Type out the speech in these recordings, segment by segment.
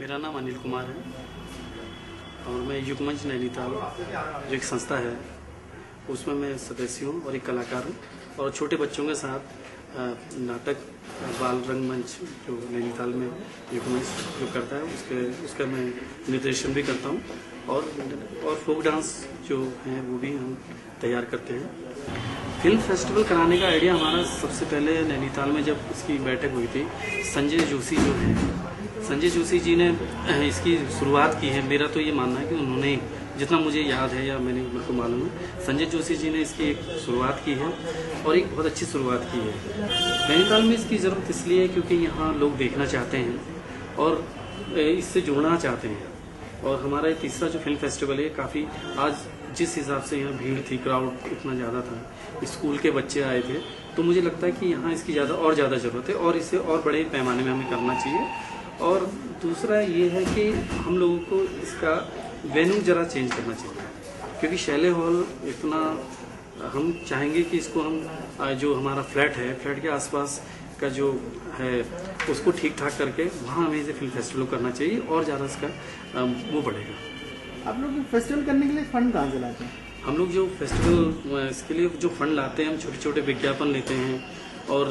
मेरा नाम अनिल कुमार है और मैं युगमंच नैनीताल जो एक संस्था है, उसमें मैं सदस्य हूँ और एक कलाकार हूँ। और छोटे बच्चों के साथ नाटक, बाल रंगमंच जो नैनीताल में युगमंच जो करता है, उसके, उसका मैं निर्देशन भी करता हूँ। और और फोक डांस जो है, वो भी हम तैयार करते हैं। फ़िल्म फेस्टिवल कराने का आइडिया हमारा सबसे पहले नैनीताल में जब इसकी बैठक हुई थी, संजय जोशी जो है संजय जोशी जी ने इसकी शुरुआत की है। मेरा तो ये मानना है कि उन्होंने, जितना मुझे याद है या मैंने मेरे को मालूम है, संजय जोशी जी ने इसकी एक शुरुआत की है और एक बहुत अच्छी शुरुआत की है। नैनीताल में इसकी ज़रूरत इसलिए है क्योंकि यहाँ लोग देखना चाहते हैं और इससे जुड़ना चाहते हैं। और हमारा ये तीसरा जो फ़िल्म फेस्टिवल है, काफ़ी आज जिस हिसाब से यहाँ भीड़ थी क्राउड इतना ज़्यादा था, स्कूल के बच्चे आए थे तो मुझे लगता है कि यहाँ इसकी ज़्यादा और ज़्यादा ज़रूरत है और इसे और बड़े पैमाने में हमें करना चाहिए। और दूसरा ये है कि हम लोगों को इसका वेन्यू ज़रा चेंज करना चाहिए। क्योंकि शैले हॉल इतना हम चाहेंगे कि इसको हम जो हमारा फ्लैट है फ्लैट के आसपास का जो है उसको ठीक ठाक करके वहाँ हमें इसे फ़िल्म फेस्टिवल करना चाहिए और ज़्यादा इसका वो बढ़ेगा। आप लोग फेस्टिवल करने के लिए फंड कहाँ से लाते हैं? हम लोग जो फेस्टिवल इसके लिए जो फंड लाते हैं हम छोटे छोटे विज्ञापन लेते हैं और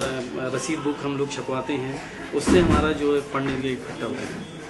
रसीद बुक हम लोग छपवाते हैं। उससे हमारा जो है फंड इकट्ठा होता है।